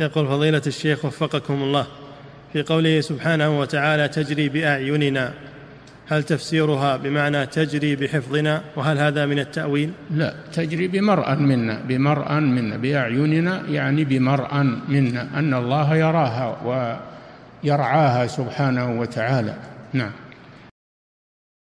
يقول فضيلة الشيخ وفقكم الله في قوله سبحانه وتعالى تجري بأعيننا. هل تفسيرها بمعنى تجري بحفظنا؟ وهل هذا من التأويل؟ لا تجري بمرأ منا بمرأ منا بأعيننا يعني بمرأ منا أن الله يراها ويرعاها سبحانه وتعالى. نعم.